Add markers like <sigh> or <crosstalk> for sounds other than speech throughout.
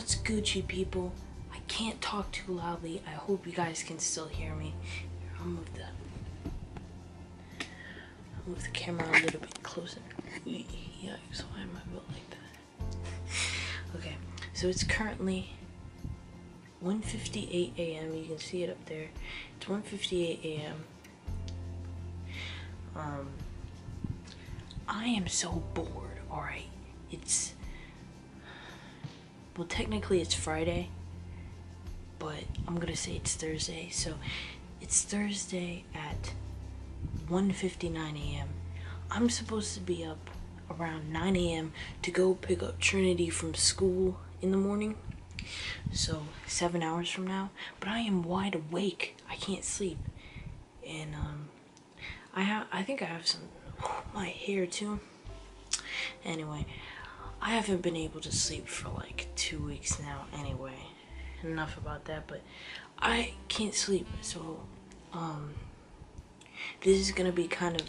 What's Gucci, people? I can't talk too loudly. I hope you guys can still hear me. Here, I'll move the I'll move the camera a little bit closer. Yikes, why am I built like that? <laughs> okay, so it's currently 1:58 a.m. You can see it up there. It's 1:58 a.m. Um, I am so bored. All right, it's well, technically it's Friday, but I'm gonna say it's Thursday. So it's Thursday at 1:59 a.m. I'm supposed to be up around 9 a.m. to go pick up Trinity from school in the morning. So seven hours from now, but I am wide awake. I can't sleep, and um, I have. I think I have some <sighs> my hair too. Anyway, I haven't been able to sleep for like two weeks now. Anyway, enough about that. But I can't sleep, so um, this is gonna be kind of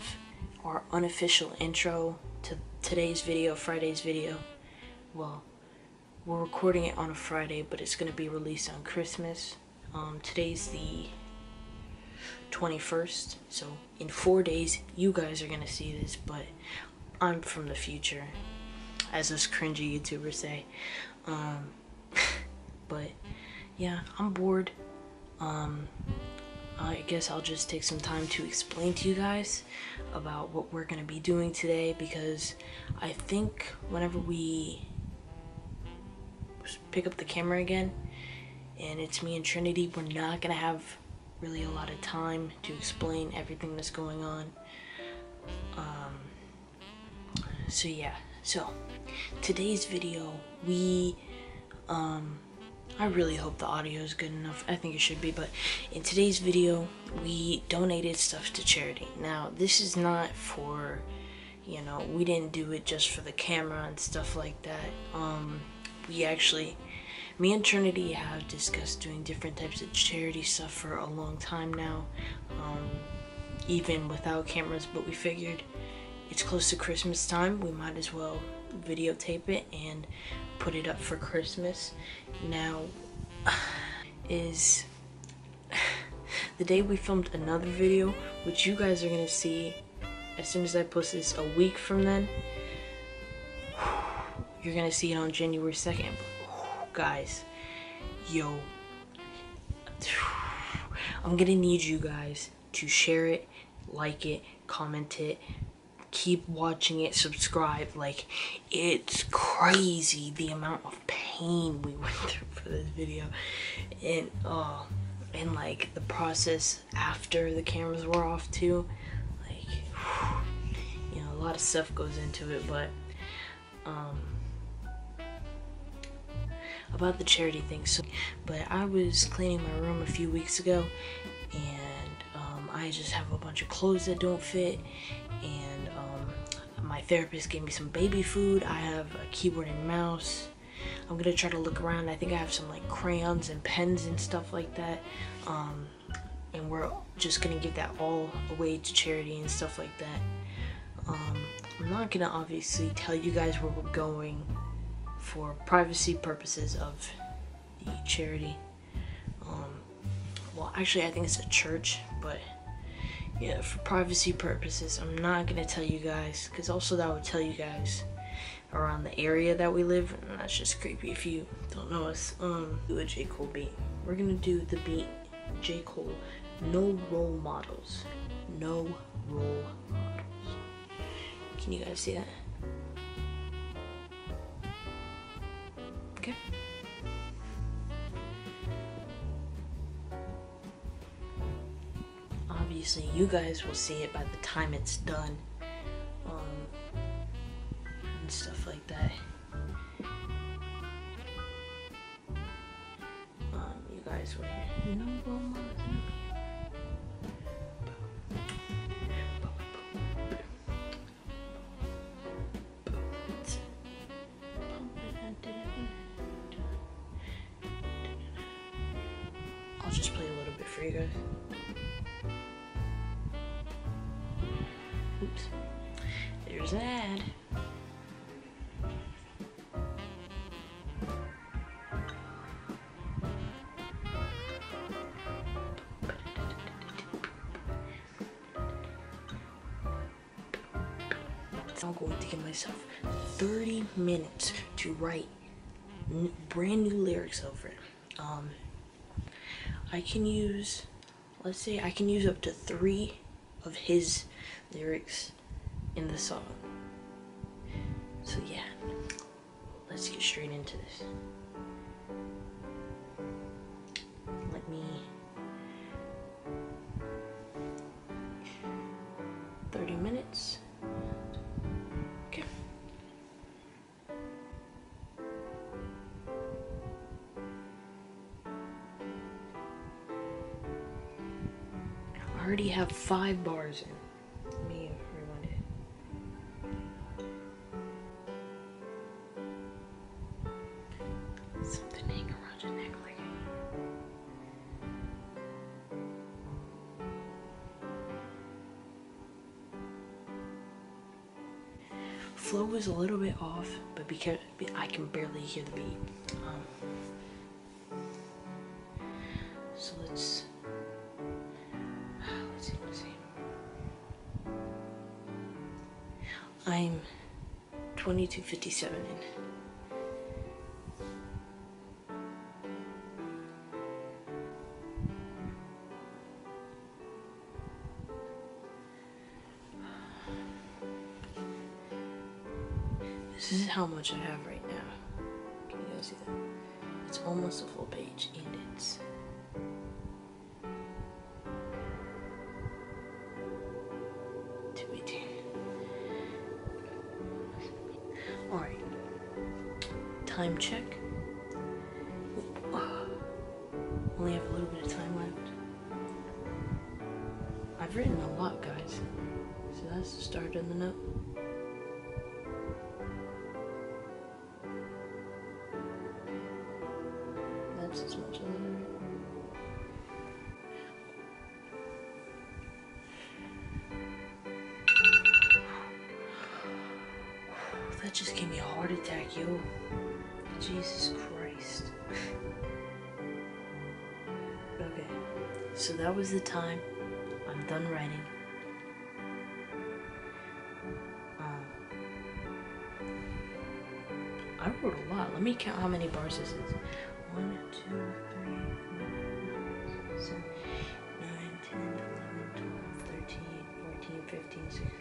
our unofficial intro to today's video, Friday's video. Well, we're recording it on a Friday, but it's gonna be released on Christmas. Um, today's the 21st, so in four days, you guys are gonna see this, but I'm from the future, as those cringy YouTubers say. Um, <laughs> but yeah, I'm bored. Um, I guess I'll just take some time to explain to you guys about what we're gonna be doing today because I think whenever we pick up the camera again and it's me and Trinity, we're not gonna have really a lot of time to explain everything that's going on. Um, so yeah, so today's video, we, um, I really hope the audio is good enough. I think it should be, but in today's video, we donated stuff to charity. Now, this is not for, you know, we didn't do it just for the camera and stuff like that. Um, we actually, me and Trinity have discussed doing different types of charity stuff for a long time now, um, even without cameras, but we figured it's close to Christmas time, we might as well videotape it and put it up for Christmas. Now, <sighs> is <sighs> the day we filmed another video, which you guys are gonna see as soon as I post this a week from then. <sighs> You're gonna see it on January 2nd. Guys, yo, I'm gonna need you guys to share it, like it, comment it, keep watching it, subscribe. Like, it's crazy the amount of pain we <laughs> went through for this video. And, oh, and like the process after the cameras were off too. Like, you know, a lot of stuff goes into it, but, um, about the charity thing. So, but I was cleaning my room a few weeks ago, and um, I just have a bunch of clothes that don't fit, and my therapist gave me some baby food. I have a keyboard and mouse. I'm gonna try to look around. I think I have some like crayons and pens and stuff like that. Um, and we're just gonna give that all away to charity and stuff like that. Um, I'm not gonna obviously tell you guys where we're going for privacy purposes of the charity. Um, well, actually, I think it's a church, but yeah, for privacy purposes, I'm not gonna tell you guys because also that would tell you guys around the area that we live, and that's just creepy if you don't know us. Um, do a J Cole beat. We're gonna do the beat J Cole. No role models. No role models. Can you guys see that? Okay. Obviously, you guys will see it by the time it's done. Um, and stuff like that. Um, you guys will models. I'll just play a little bit for you guys. Oops. There's an ad. I'm going to give myself 30 minutes to write brand new lyrics over it. Um, I can use, let's say I can use up to three of his lyrics in the song. So, yeah, let's get straight into this. Let me. Already have five bars in. Let me rewind it. Something hanging around your neck like flow was a little bit off, but because I can barely hear the beat. Um, 2257 in. This is how much I have right now. Can you guys see that? It's almost a full page and it's Time check. <sighs> Only have a little bit of time left. I've written a lot, guys. So that's the start of the note. That's as much as I written. <sighs> That just gave me a heart attack, yo. Jesus Christ. okay, so that was the time. I'm done writing. Um, I wrote a lot. Let me count how many bars this is. 1, 2, 3, 4, 5, 6, 7, 9, 10, 11, 12, 13, 14, 15, 16,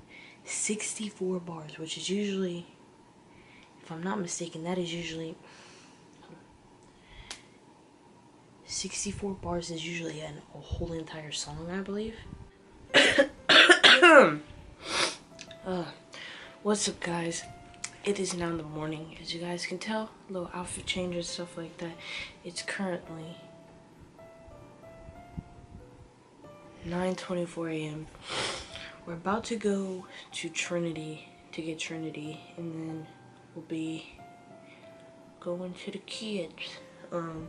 64 bars, which is usually, if I'm not mistaken, that is usually 64 bars is usually an, a whole entire song, I believe. <coughs> uh, what's up, guys? It is now in the morning, as you guys can tell. Little outfit changes, stuff like that. It's currently 9:24 a.m. We're about to go to Trinity to get Trinity, and then we'll be going to the kids. Um.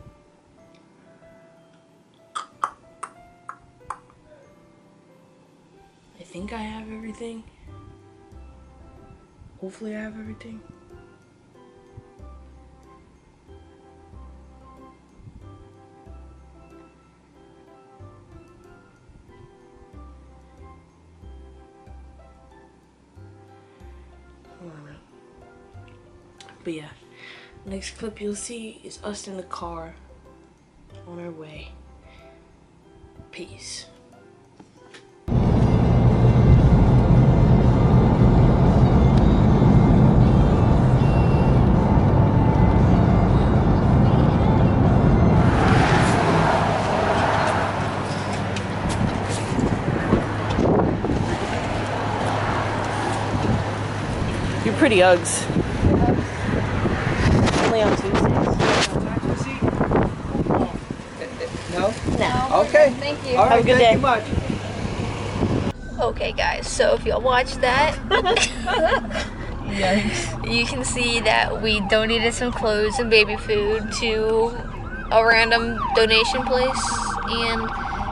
I think I have everything. Hopefully I have everything. But yeah, next clip you'll see is us in the car on our way. Peace. You're pretty Uggs. Only on Tuesdays. No? No. Okay. Thank you. All Have a good thank day. you much. Okay, guys. So if y'all watch that, <laughs> Yikes. you can see that we donated some clothes and baby food to a random donation place, and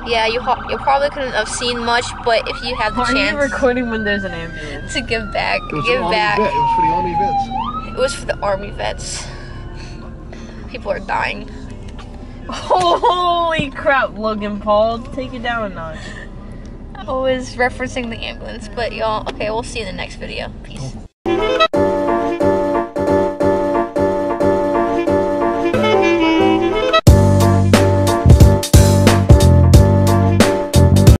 yeah, you ho- you probably couldn't have seen much, but if you have the chance, Are you chance recording when there's an ambulance? to give back, It was, give an army back. vet. it was for the army vets. It was for the army vets. People are dying. Holy crap, Logan Paul. Take it down a notch. Always referencing the ambulance, but y'all, okay, we'll see you in the next video. Peace.